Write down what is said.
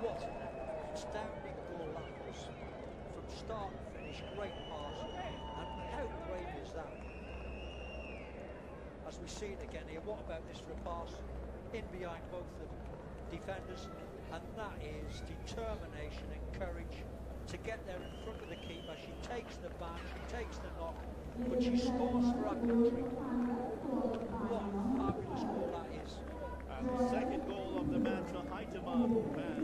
what a man. standing tall lancers from start to finish, great pass. and how brave is that. as we see it again here. What about this for a pass in behind both the defenders? And that is determination and courage to get there in front of the keeper. She takes the ban, she takes the knock, but she scores for our country. What a fabulous goal that is. And the second goal of the match for Huitema, who has